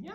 Yeah.